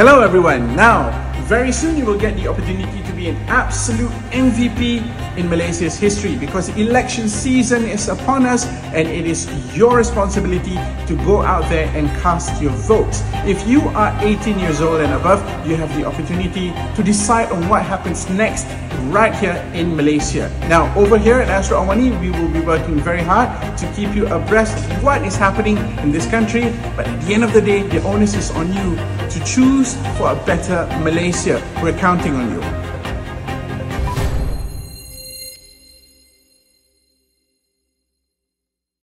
Hello everyone. Now, very soon you will get the opportunity to be an absolute MVP in Malaysia's history because election season is upon us and it is your responsibility to go out there and cast your votes. If you are 18 years old and above, you have the opportunity to decide on what happens next right here in Malaysia. Now, over here at Astro Awani, we will be working very hard to keep you abreast of what is happening in this country. But at the end of the day, the onus is on you to choose for a better Malaysia. We're counting on you.